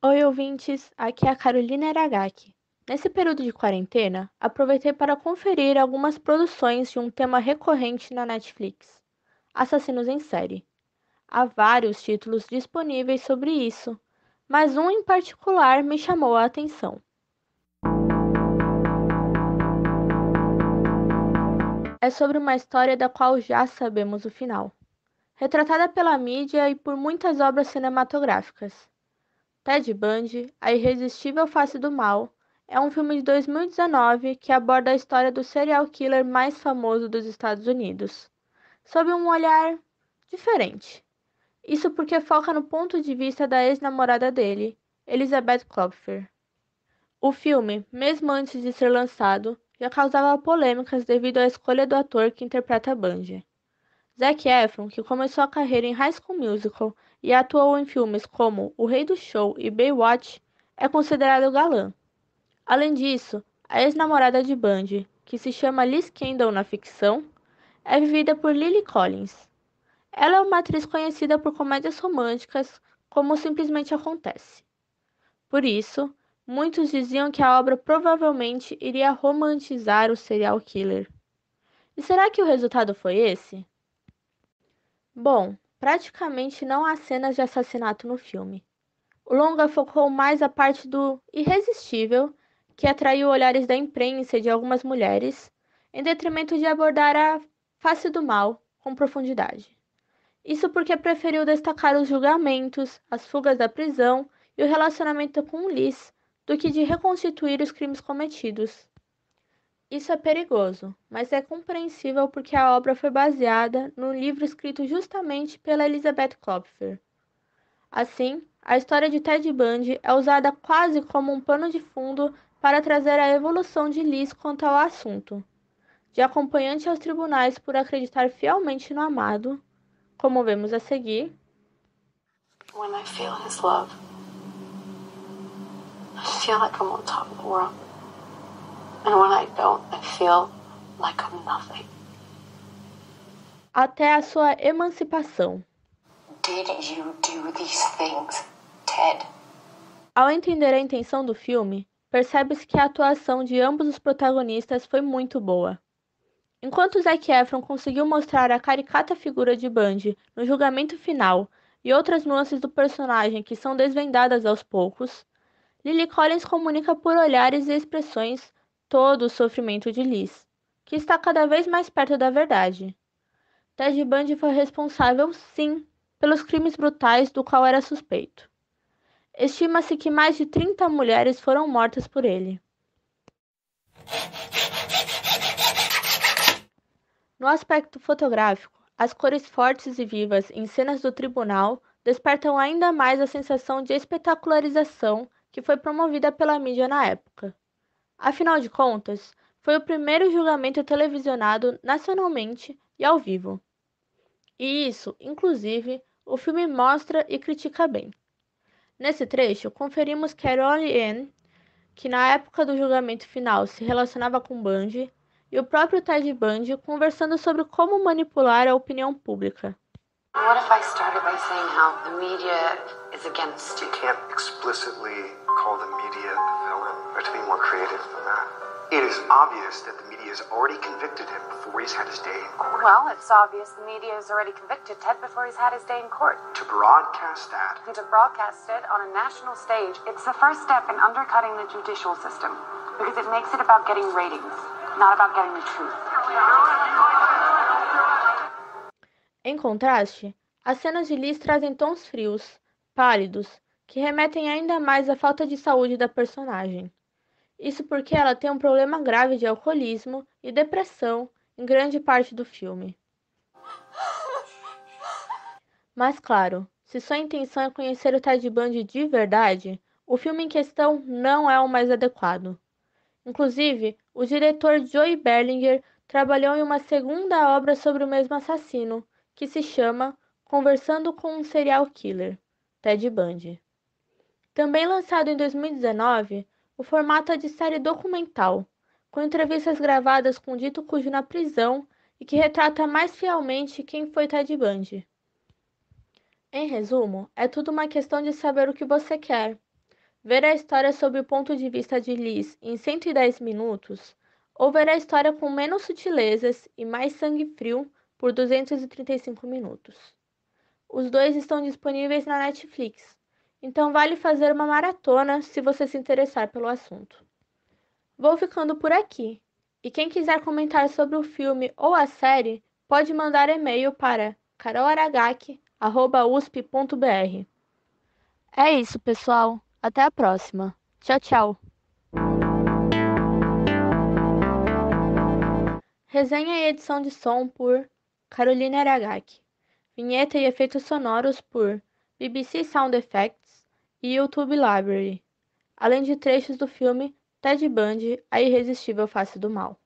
Oi, ouvintes! Aqui é a Carolina Aragaki. Nesse período de quarentena, aproveitei para conferir algumas produções de um tema recorrente na Netflix: assassinos em série. Há vários títulos disponíveis sobre isso, mas um em particular me chamou a atenção. É sobre uma história da qual já sabemos o final, retratada pela mídia e por muitas obras cinematográficas. Ted Bundy, A Irresistível Face do Mal, é um filme de 2019 que aborda a história do serial killer mais famoso dos Estados Unidos, sob um olhar diferente. Isso porque foca no ponto de vista da ex-namorada dele, Elizabeth Klopfer. O filme, mesmo antes de ser lançado, já causava polêmicas devido à escolha do ator que interpreta Bundy. Zac Efron, que começou a carreira em High School Musical e atuou em filmes como O Rei do Show e Baywatch, é considerado galã. Além disso, a ex-namorada de Bundy, que se chama Liz Kendall na ficção, é vivida por Lily Collins. Ela é uma atriz conhecida por comédias românticas, como Simplesmente Acontece. Por isso, muitos diziam que a obra provavelmente iria romantizar o serial killer. E será que o resultado foi esse? Bom, Praticamente não há cenas de assassinato no filme. O longa focou mais a parte do irresistível, que atraiu olhares da imprensa e de algumas mulheres, em detrimento de abordar a face do mal com profundidade. Isso porque preferiu destacar os julgamentos, as fugas da prisão e o relacionamento com Liz do que de reconstituir os crimes cometidos. Isso é perigoso, mas é compreensível porque a obra foi baseada num livro escrito justamente pela Elizabeth Klopfer. Assim, a história de Ted Bundy é usada quase como um pano de fundo para trazer a evolução de Liz quanto ao assunto. De acompanhante aos tribunais por acreditar fielmente no amado, como vemos a seguir. When I feel his love, I feel like I'm on top of the world. And when I don't, I feel like I'm nothing. Até a sua emancipação. Did you do these things, Ted? Ao entender a intenção do filme, percebe-se que a atuação de ambos os protagonistas foi muito boa. Enquanto Zac Efron conseguiu mostrar a caricata figura de Bundy no julgamento final e outras nuances do personagem que são desvendadas aos poucos, Lily Collins comunica por olhares e expressões todo o sofrimento de Liz, que está cada vez mais perto da verdade. Ted Bundy foi responsável, sim, pelos crimes brutais do qual era suspeito. Estima-se que mais de 30 mulheres foram mortas por ele. No aspecto fotográfico, as cores fortes e vivas em cenas do tribunal despertam ainda mais a sensação de espetacularização que foi promovida pela mídia na época. Afinal de contas, foi o primeiro julgamento televisionado nacionalmente e ao vivo. E isso, inclusive, o filme mostra e critica bem. Nesse trecho, conferimos Carole Ann, que na época do julgamento final se relacionava com Bundy, e o próprio Ted Bundy conversando sobre como manipular a opinião pública. What if I started by saying how the media is against you? Can't explicitly call the media the villain. or to be more creative than that. It is obvious that the media has already convicted him before he's had his day in court. Well, it's obvious the media has already convicted Ted before he's had his day in court. To broadcast that. And to broadcast it on a national stage, it's the first step in undercutting the judicial system because it makes it about getting ratings, not about getting the truth. Em contraste, as cenas de Liz trazem tons frios, pálidos, que remetem ainda mais à falta de saúde da personagem. Isso porque ela tem um problema grave de alcoolismo e depressão em grande parte do filme. Mas claro, se sua intenção é conhecer o Ted Bundy de verdade, o filme em questão não é o mais adequado. Inclusive, o diretor Joey Berlinger trabalhou em uma segunda obra sobre o mesmo assassino, que se chama Conversando com um Serial Killer, Ted Bundy. Também lançado em 2019, o formato é de série documental, com entrevistas gravadas com dito cujo na prisão e que retrata mais fielmente quem foi Ted Bundy. Em resumo, é tudo uma questão de saber o que você quer. Ver a história sob o ponto de vista de Liz em 110 minutos ou ver a história com menos sutilezas e mais sangue frio por 235 minutos. Os dois estão disponíveis na Netflix, então vale fazer uma maratona se você se interessar pelo assunto. Vou ficando por aqui, e quem quiser comentar sobre o filme ou a série pode mandar e-mail para carolaragac.usp.br. É isso, pessoal. Até a próxima. Tchau, tchau. Resenha e edição de som por Carolina Aragaki. Vinheta e efeitos sonoros por BBC Sound Effects e YouTube Library, além de trechos do filme Ted Bundy, A Irresistível Face do Mal.